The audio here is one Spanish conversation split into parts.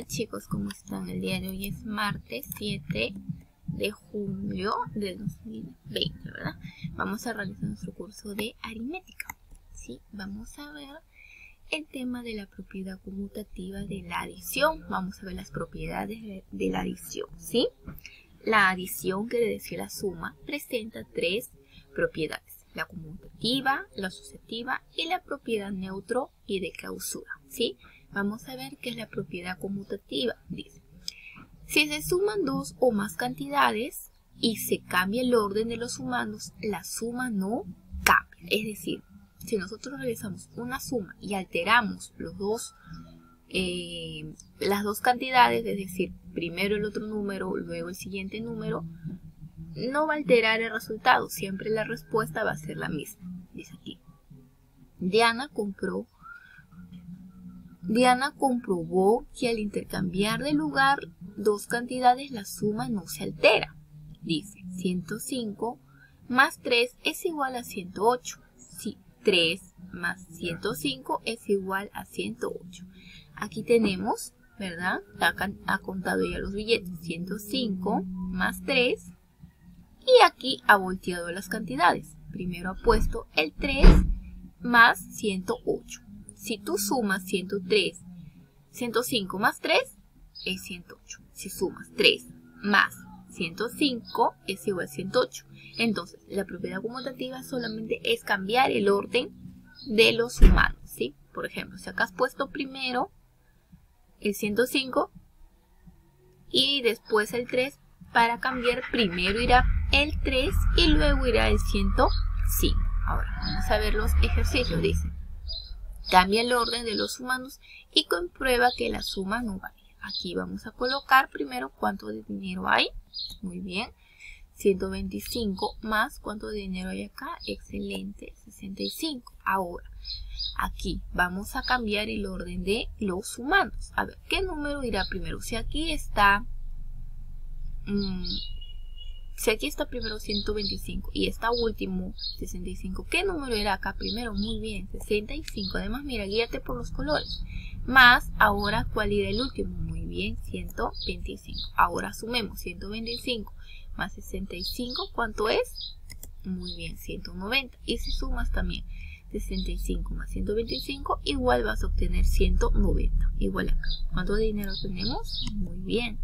chicos? ¿Cómo están? El día de hoy es martes 7 de julio de 2020, ¿verdad? Vamos a realizar nuestro curso de aritmética. ¿sí? Vamos a ver el tema de la propiedad conmutativa de la adición. Vamos a ver las propiedades de la adición, ¿sí? La adición, quiere decir la suma, presenta tres propiedades. La conmutativa, la asociativa y la propiedad neutro y de clausura, ¿sí? Vamos a ver qué es la propiedad conmutativa. Dice, si se suman dos o más cantidades y se cambia el orden de los sumandos, la suma no cambia. Es decir, si nosotros realizamos una suma y alteramos los dos, eh, las dos cantidades, es decir, primero el otro número, luego el siguiente número, no va a alterar el resultado. Siempre la respuesta va a ser la misma. Dice aquí. Diana compró Diana comprobó que al intercambiar de lugar dos cantidades la suma no se altera. Dice 105 más 3 es igual a 108. Si 3 más 105 es igual a 108. Aquí tenemos, ¿verdad? Ha, contado ya los billetes. 105 más 3. Y aquí ha volteado las cantidades. Primero ha puesto el 3 más 108. Si tú sumas 103, 105 más 3 es 108. Si sumas 3 más 105 es igual a 108. Entonces, la propiedad conmutativa solamente es cambiar el orden de los sumados, ¿sí? Por ejemplo, si acá has puesto primero el 105 y después el 3, para cambiar primero irá el 3 y luego irá el 105. Ahora, vamos a ver los ejercicios, dice. Cambia el orden de los sumandos y comprueba que la suma no varía. Aquí vamos a colocar primero cuánto de dinero hay. Muy bien. 125 más cuánto de dinero hay acá. Excelente. 65. Ahora, aquí vamos a cambiar el orden de los sumandos. A ver, ¿qué número irá primero? Si aquí está mm, si aquí está primero 125 y está último 65, ¿qué número era acá primero? Muy bien, 65. Además, mira, guíate por los colores. Más, ahora, ¿cuál era el último? Muy bien, 125. Ahora sumemos 125 más 65, ¿cuánto es? Muy bien, 190. Y si sumas también 65 más 125, igual vas a obtener 190. Igual acá. ¿Cuánto dinero tenemos? Muy bien.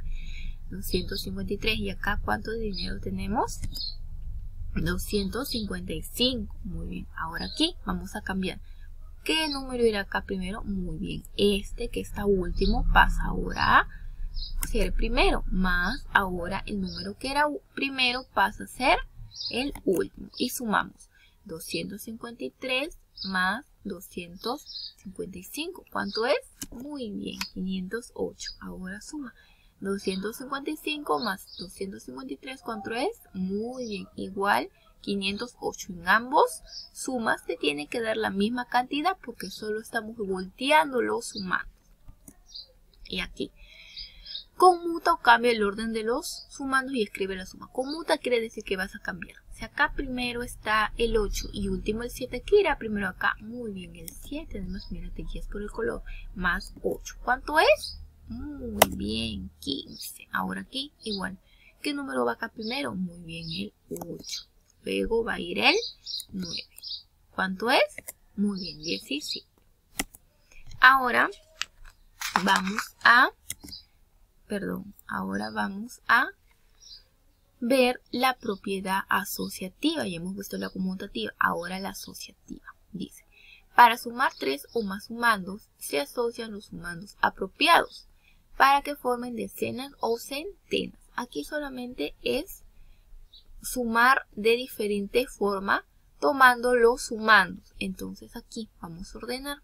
253. ¿Y acá cuánto de dinero tenemos? 255. Muy bien. Ahora aquí vamos a cambiar. ¿Qué número irá acá primero? Muy bien. Este que está último pasa ahora a ser primero. Más ahora el número que era primero pasa a ser el último. Y sumamos. 253 más 255. ¿Cuánto es? Muy bien, 508. Ahora suma. 255 más 253, ¿cuánto es? Muy bien, igual 508. En ambos sumas te tiene que dar la misma cantidad porque solo estamos volteando los sumandos. Y aquí, conmuta o cambia el orden de los sumandos y escribe la suma. Conmuta quiere decir que vas a cambiar. Si acá primero está el 8 y último el 7, ¿qué irá primero acá? Muy bien, el 7. Además, mira, te guías por el color. Más 8. ¿Cuánto es? Muy bien, 15. Ahora aquí igual. ¿Qué número va acá primero? Muy bien, el 8. Luego va a ir el 9. ¿Cuánto es? Muy bien, 17. Ahora vamos a, perdón, ahora vamos a ver la propiedad asociativa. Ya hemos visto la conmutativa, ahora la asociativa. Dice, para sumar tres o más sumandos, se asocian los sumandos apropiados para que formen decenas o centenas. Aquí solamente es sumar de diferente forma tomando los sumandos. Entonces aquí vamos a ordenar.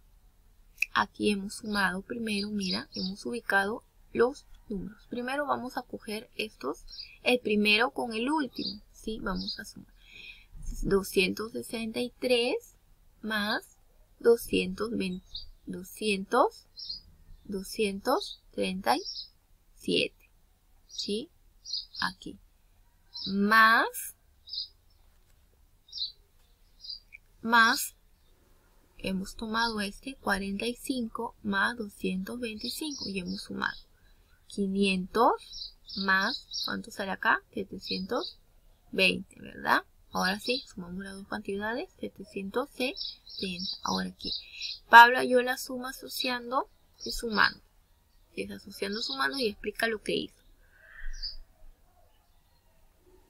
Aquí hemos sumado primero, mira, hemos ubicado los números. Primero vamos a coger estos, el primero con el último, ¿sí? Vamos a sumar. 263 más 220, 200, 237. ¿Sí? Aquí. Más. Más. Hemos tomado este 45 más 225 y hemos sumado. 500 más, ¿cuánto sale acá? 720, ¿verdad? Ahora sí, sumamos las dos cantidades, 770. Ahora aquí, Pablo yo la suma asociando y sumando. Es asociando, sumando y explica lo que hizo.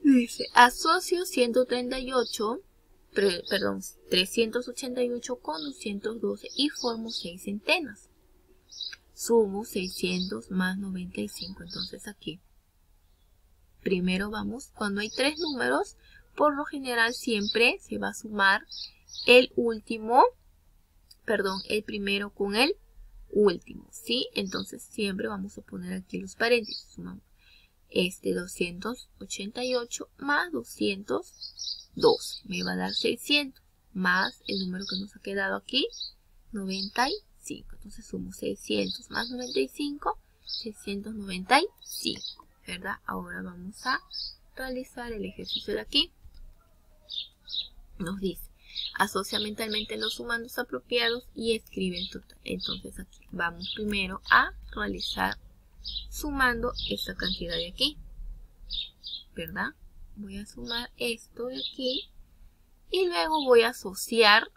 Dice, asocio 138, perdón, 388 con 212 y formo 6 centenas. Sumo 600 más 95. Entonces aquí, primero vamos, cuando hay tres números, por lo general siempre se va a sumar el último, perdón, el primero con el último, ¿sí? Entonces siempre vamos a poner aquí los paréntesis. Sumamos este 288 más 202 me va a dar 600 más el número que nos ha quedado aquí 95 entonces sumo 600 más 95 695 verdad ahora vamos a realizar el ejercicio de aquí nos dice asocia mentalmente los sumandos apropiados y escribe el total entonces aquí vamos primero a realizar sumando esta cantidad de aquí. ¿Verdad? Voy a sumar esto de aquí y luego voy a asociar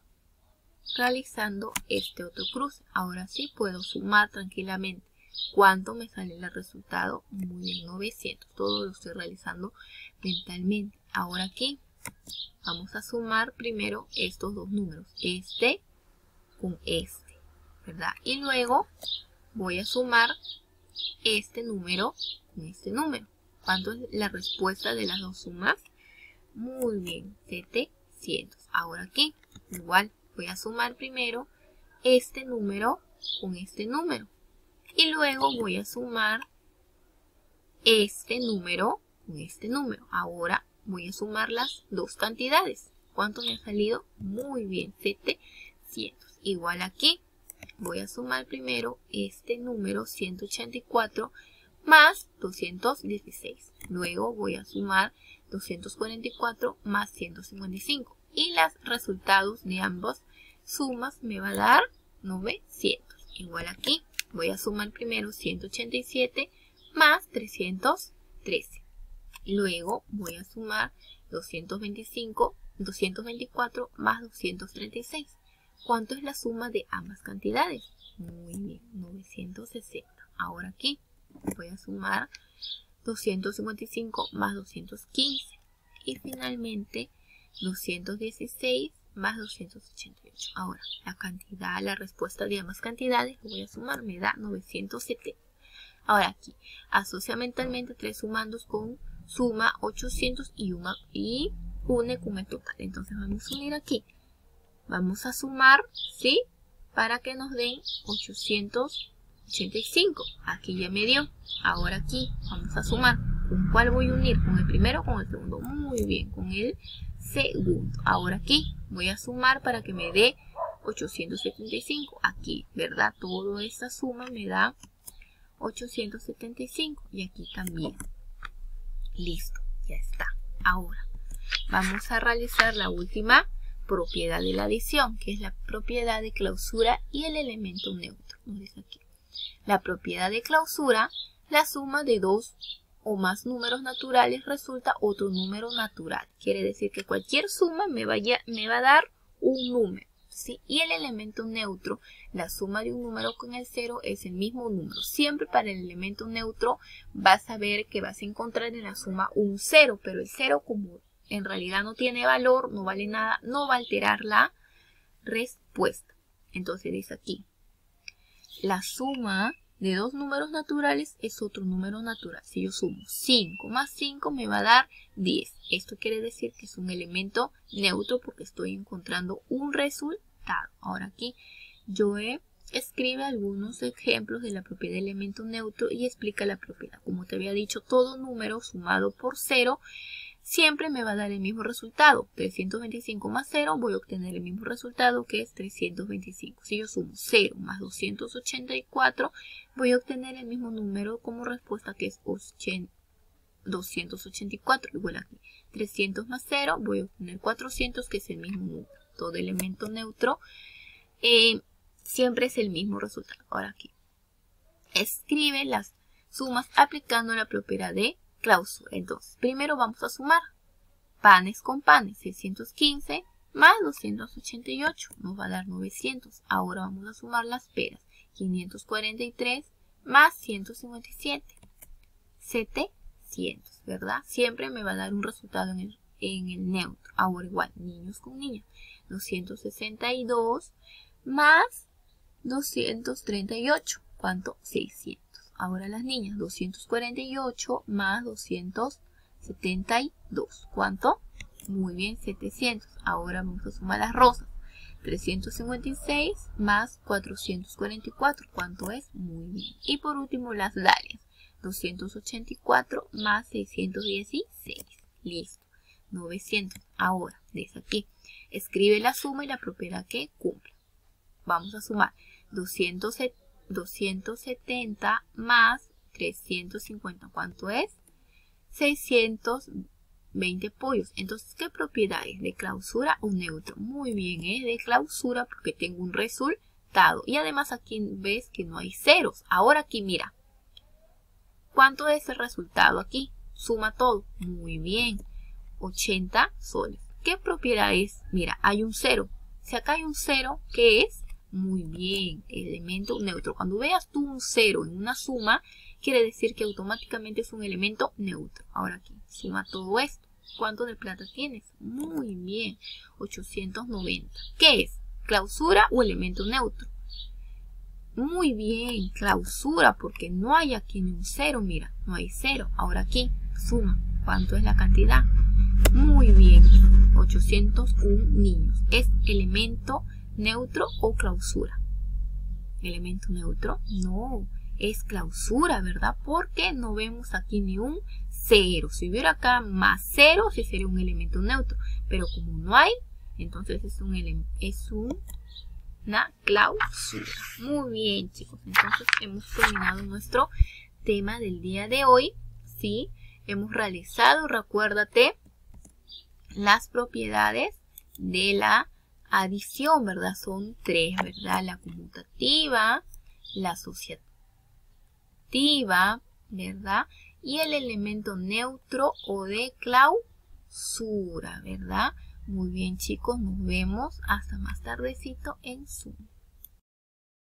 realizando este otro cruce. Ahora sí puedo sumar tranquilamente. ¿Cuánto me sale el resultado? Muy bien, 900. Todo lo estoy realizando mentalmente. Ahora aquí vamos a sumar primero estos dos números. Este con este. ¿Verdad? Y luego voy a sumar este número con este número. ¿Cuánto es la respuesta de las dos sumas? Muy bien, 700. Ahora aquí, igual, voy a sumar primero este número con este número. Y luego voy a sumar este número con este número. Ahora voy a sumar las dos cantidades. ¿Cuánto me ha salido? Muy bien, 700. Igual aquí, voy a sumar primero este número 184 más 216. Luego voy a sumar 244 más 155. Y los resultados de ambas sumas me va a dar 900. Igual aquí voy a sumar primero 187 más 313. Luego voy a sumar 225, 224 más 236. ¿Cuánto es la suma de ambas cantidades? Muy bien, 960. Ahora aquí voy a sumar 255 más 215. Y finalmente 216 más 288. Ahora, la cantidad, la respuesta de ambas cantidades, lo voy a sumar, me da 970. Ahora aquí, asocia mentalmente tres sumandos con suma 800 y, una, y une con el total. Entonces vamos a unir aquí Vamos a sumar, ¿sí? Para que nos den 885. Aquí ya me dio. Ahora aquí vamos a sumar. ¿Con cuál voy a unir? ¿Con el primero o con el segundo? Muy bien, con el segundo. Ahora aquí voy a sumar para que me dé 875. Aquí, ¿verdad? Toda esta suma me da 875. Y aquí también. Listo, ya está. Ahora, vamos a realizar la última propiedad de la adición, que es la propiedad de clausura y el elemento neutro. aquí. La propiedad de clausura, la suma de dos o más números naturales resulta otro número natural. Quiere decir que cualquier suma me, va a dar un número. Y el elemento neutro, la suma de un número con el cero es el mismo número. Siempre para el elemento neutro vas a ver que vas a encontrar en la suma un cero, pero el cero como en realidad no tiene valor, no vale nada, no va a alterar la respuesta. Entonces dice aquí, la suma de dos números naturales es otro número natural. Si yo sumo 5 más 5 me va a dar 10. Esto quiere decir que es un elemento neutro porque estoy encontrando un resultado. Ahora aquí yo he escribe algunos ejemplos de la propiedad de elemento neutro y explica la propiedad. Como te había dicho, todo número sumado por 0 siempre me va a dar el mismo resultado. 325 más 0 voy a obtener el mismo resultado que es 325. Si yo sumo 0 más 284 voy a obtener el mismo número como respuesta que es 284. Igual aquí 300 más 0 voy a obtener 400 que es el mismo número. Todo elemento neutro eh, siempre es el mismo resultado. Ahora aquí escribe las Sumas aplicando la propiedad de clausura. Entonces, primero vamos a sumar panes con panes, 615 más 288 nos va a dar 900. Ahora vamos a sumar las peras, 543 más 157, 700, ¿verdad? Siempre me va a dar un resultado en el, en el neutro. Ahora igual, niños con niñas, 262 más 238, ¿cuánto? 600. Ahora las niñas, 248 más 272. ¿Cuánto? Muy bien, 700. Ahora vamos a sumar las rosas. 356 más 444. ¿Cuánto es? Muy bien. Y por último las dalias. 284 más 616. Listo. 900. Ahora, desde aquí, escribe la suma y la propiedad que cumple. Vamos a sumar 270 270 más 350. ¿Cuánto es? 620 pollos. Entonces, ¿qué propiedad es? ¿De clausura o neutro? Muy bien, es de clausura porque tengo un resultado. Y además aquí ves que no hay ceros. Ahora aquí, mira. ¿Cuánto es el resultado aquí? Suma todo. Muy bien. 80 soles. ¿Qué propiedad es? Mira, hay un cero. Si acá hay un cero, ¿qué es? Muy bien, elemento neutro. Cuando veas tú un cero en una suma, quiere decir que automáticamente es un elemento neutro. Ahora aquí, suma todo esto. ¿Cuánto de plata tienes? Muy bien, 890. ¿Qué es? ¿Clausura o elemento neutro? Muy bien, clausura, porque no hay aquí ni un cero, mira, no hay cero. Ahora aquí, suma. ¿Cuánto es la cantidad? Muy bien, 801 niños. Es elemento neutro o clausura. Elemento neutro, no, es clausura, ¿verdad? Porque no vemos aquí ni un cero. Si hubiera acá más cero, sí sería un elemento neutro. Pero como no hay, entonces es, un es una clausura. Muy bien, chicos. Entonces hemos terminado nuestro tema del día de hoy. Sí, hemos realizado, recuérdate, las propiedades de la adición, ¿verdad? Son tres, ¿verdad? La conmutativa, la asociativa, ¿verdad? Y el elemento neutro o de clausura, ¿verdad? Muy bien chicos, nos vemos hasta más tardecito en Zoom.